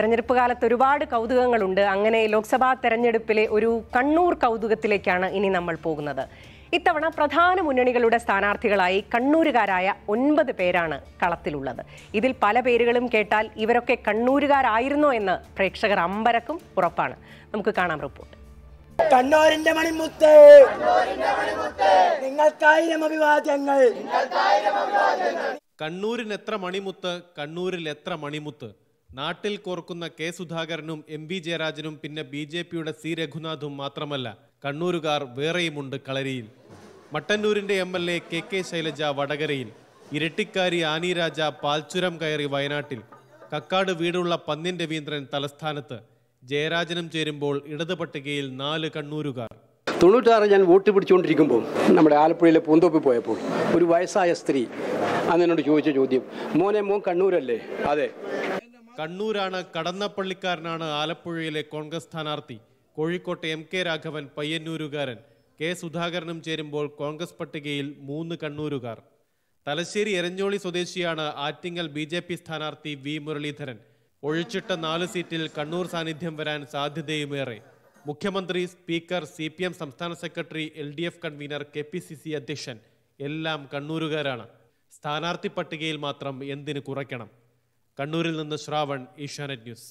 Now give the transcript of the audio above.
തെരഞ്ഞെടുപ്പ് കാലത്ത് ഒരുപാട് കൗതുകങ്ങളുണ്ട്. അങ്ങനെ ലോക്സഭാ തെരഞ്ഞെടുപ്പിലെ ഒരു കണ്ണൂർ കൗതുകത്തിലേക്കാണ് ഇനി നമ്മൾ പോകുന്നത്. ഇത്തവണ പ്രധാന മുന്നണികളുടെ സ്ഥാനാർത്ഥികളായി കണ്ണൂരുകാരായ ഒൻപത് പേരാണ് കളത്തിലുള്ളത്. ഇതിൽ പല പേരുകളും കേട്ടാൽ ഇവരൊക്കെ കണ്ണൂരുകാരായിരുന്നോ എന്ന് പ്രേക്ഷകർ അമ്പരക്കും ഉറപ്പാണ്. നമുക്ക് കാണാം റിപ്പോർട്ട്. കണ്ണൂരിന്റെ മണിമുത്ത്. നിങ്ങൾക്കായിരം അഭിവാദ്യങ്ങൾ. കണ്ണൂരിന് എത്ര മണിമുത്ത് കണ്ണൂരിൽ എത്ര മണിമുത്ത്? നാട്ടിൽ കോർക്കുന്ന കെ സുധാകരനും എം വി ജയരാജനും പിന്നെ ബി ജെ പിയുടെ സി രഘുനാഥും മാത്രമല്ല കണ്ണൂരുകാർ വേറെയുമുണ്ട് കളരിയിൽ. മട്ടന്നൂരിന്റെ M L A K K Shailaja വടകരയിൽ ഇരട്ടിക്കാരി ആനി രാജ പാൽച്ചുരം കയറി വയനാട്ടിൽ കക്കാട് വീടുള്ള പന്നിൻ രവീന്ദ്രൻ തലസ്ഥാനത്ത്. ജയരാജനും ചേരുമ്പോൾ ഇടത് പട്ടികയിൽ നാല് കണ്ണൂരുകാർ. തൊണ്ണൂറ്റാറ് ഞാൻ വോട്ട് പിടിച്ചുകൊണ്ടിരിക്കുമ്പോൾ നമ്മുടെ ആലപ്പുഴയിലെ പൂന്തോപ്പിൽ പോയപ്പോൾ ഒരു വയസ്സായ സ്ത്രീ അന്ന് എന്നോട് ചോദിച്ച ചോദ്യം മോനെ മോൻ കണ്ണൂരല്ലേ? അതെ. കണ്ണൂരാണ് കടന്നപ്പള്ളിക്കാരനാണ് ആലപ്പുഴയിലെ കോൺഗ്രസ് സ്ഥാനാർത്ഥി. കോഴിക്കോട്ടെ എം കെ രാഘവൻ പയ്യന്നൂരുകാരൻ. കെ സുധാകരനും ചേരുമ്പോൾ കോൺഗ്രസ് പട്ടികയിൽ മൂന്ന് കണ്ണൂരുകാർ. തലശ്ശേരി എരഞ്ഞോളി സ്വദേശിയാണ് ആറ്റിങ്ങൽ ബി ജെ പി സ്ഥാനാർത്ഥി വി മുരളീധരൻ. ഒഴിച്ചിട്ട നാല് സീറ്റിൽ കണ്ണൂർ സാന്നിധ്യം വരാൻ സാധ്യതയുമേറെ. മുഖ്യമന്ത്രി സ്പീക്കർ സി പി എം സംസ്ഥാന secretary L D F convener K P C C അധ്യക്ഷൻ എല്ലാം കണ്ണൂരുകാരാണ്. സ്ഥാനാർത്ഥി പട്ടികയിൽ മാത്രം എന്തിന് കുറയ്ക്കണം? കണ്ണൂരിൽ നിന്ന് ശ്രാവൺ ഏഷ്യാനെറ്റ് ന്യൂസ്.